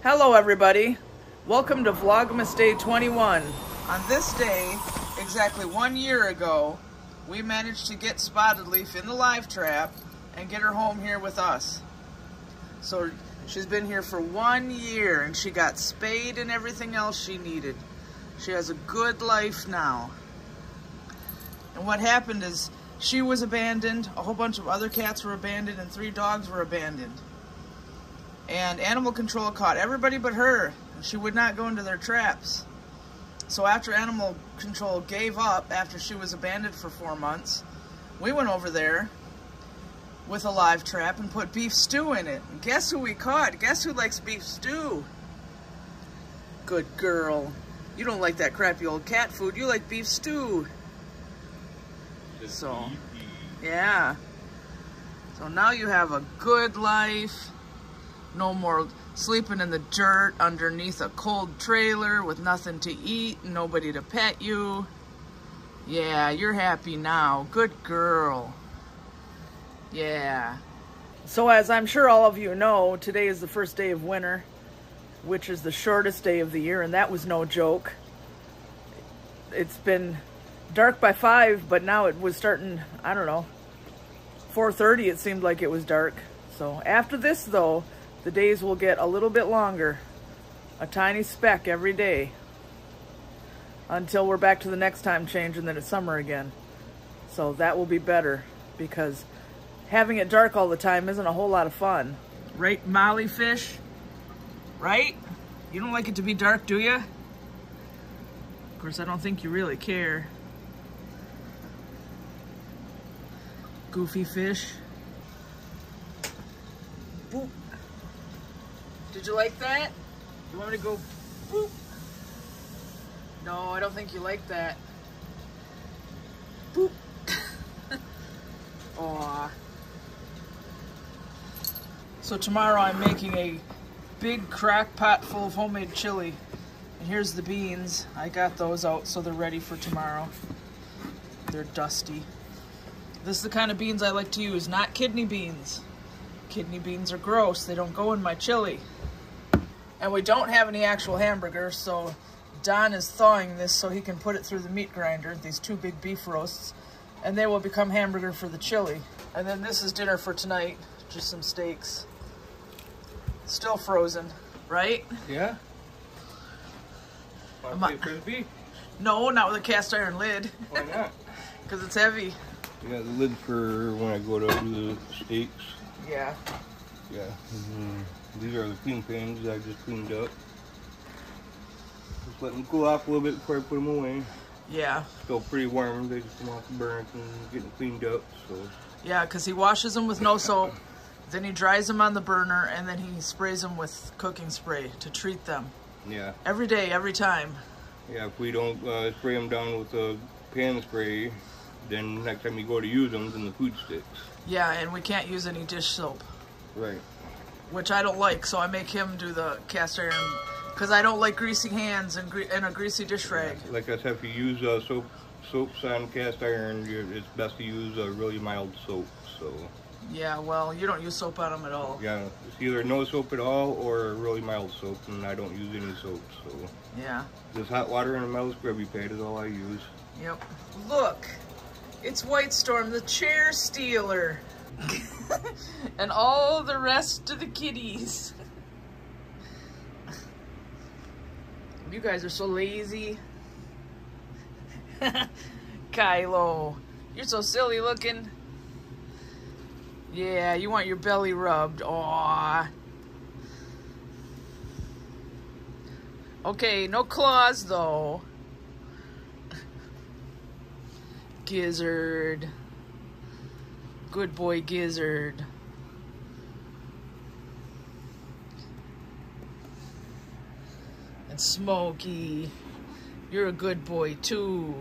Hello, everybody. Welcome to Vlogmas Day 21. On this day, exactly one year ago, we managed to get Spottedleaf in the live trap and get her home here with us. So she's been here for one year and she got spayed and everything else she needed. She has a good life now. And what happened is she was abandoned, a whole bunch of other cats were abandoned, and three dogs were abandoned. And animal control caught everybody but her. She would not go into their traps. So after animal control gave up, after she was abandoned for four months, we went over there with a live trap and put beef stew in it. And guess who we caught? Guess who likes beef stew? Good girl. You don't like that crappy old cat food. You like beef stew. So, yeah. So now you have a good life. No more sleeping in the dirt underneath a cold trailer with nothing to eat, nobody to pet you. Yeah, you're happy now. Good girl. Yeah. So as I'm sure all of you know, today is the first day of winter, which is the shortest day of the year, and that was no joke. It's been dark by 5, but now it was starting, I don't know, 4.30 it seemed like it was dark. So after this though, the days will get a little bit longer. A tiny speck every day. Until we're back to the next time change and then it's summer again. So that will be better because having it dark all the time isn't a whole lot of fun. Right, Molly Fish? Right? You don't like it to be dark, do you? Of course, I don't think you really care. Goofy fish. Boop. Did you like that? You want me to go boop? No, I don't think you like that. Boop. Aw. So tomorrow I'm making a big crock pot full of homemade chili. And here's the beans. I got those out so they're ready for tomorrow. They're dusty. This is the kind of beans I like to use, not kidney beans. Kidney beans are gross. They don't go in my chili. And we don't have any actual hamburger, so Don is thawing this so he can put it through the meat grinder, these two big beef roasts, and they will become hamburger for the chili. And then this is dinner for tonight, just some steaks. Still frozen, right? Yeah. Am I- to frisbee? No, not with a cast iron lid, Why not? because it's heavy. Yeah, the lid for when I go to do the steaks. Yeah. Yeah. Mhm. These are the clean pans that I just cleaned up. Just let them cool off a little bit before I put them away. Yeah. Still pretty warm. They just come off the burner and getting cleaned up. So Yeah, because he washes them with no soap, then he dries them on the burner, and then he sprays them with cooking spray to treat them. yeah, Every day, every time. yeah. If we don't uh, spray them down with a pan spray, then next time you go to use them, then the food sticks. Yeah, and we can't use any dish soap, Right. Which I don't like, so I make him do the cast iron, because I don't like greasy hands and, gre- and a greasy dish rag. Like I said, if you use uh, soap, soaps on cast iron, it's best to use a really mild soap. So Yeah, well, you don't use soap on them at all. yeah, it's either no soap at all or really mild soap, and I don't use any soap. So Yeah, just hot water and a metal scrubby pad is all I use. yep. Look, it's Whitestorm, the chair stealer. and all the rest of the kitties. You guys are so lazy. Kylo, you're so silly looking. Yeah, you want your belly rubbed. Aw. Okay, no claws though. Gizzard. Good boy, Gizzard. And Smokey. You're a good boy, too.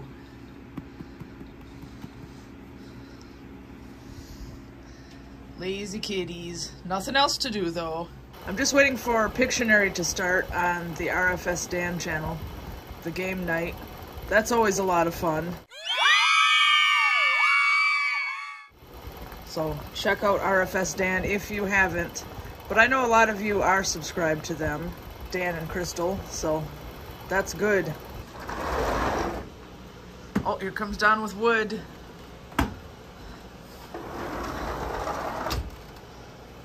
Lazy kitties. Nothing else to do, though. I'm just waiting for Pictionary to start on the RFS Dan channel. The game night. That's always a lot of fun. So check out RFS Dan if you haven't. But I know a lot of you are subscribed to them. Dan and Crystal, so that's good. Oh, here comes Don with wood.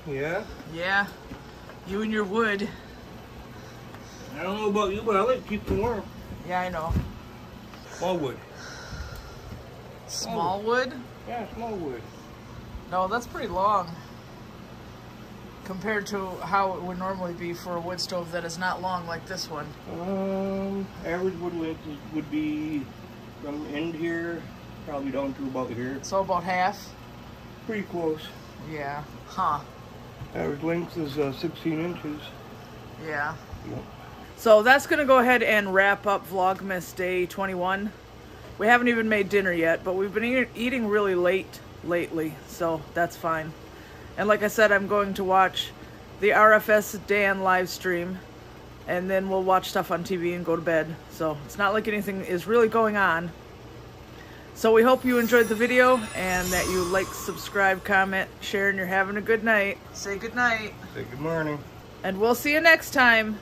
Yeah? Yeah, you and your wood. I don't know about you, but I like to keep them warm. Yeah, I know. Small wood. Small wood? Yeah, small wood. No, that's pretty long. Compared to how it would normally be for a wood stove that is not long like this one. Um, average wood length would be from end here, probably down to about here. So about half? Pretty close. Yeah. Huh. Average length is uh, 16 inches. Yeah. Yep. So that's going to go ahead and wrap up Vlogmas Day 21. We haven't even made dinner yet, but we've been eat- eating really late lately, so that's fine. And like I said, I'm going to watch the RFS Dan live stream, and then we'll watch stuff on TV and go to bed. So it's not like anything is really going on. So we hope you enjoyed the video and that you like, subscribe, comment, share, and you're having a good night. Say good night, Say good morning. and we'll see you next time.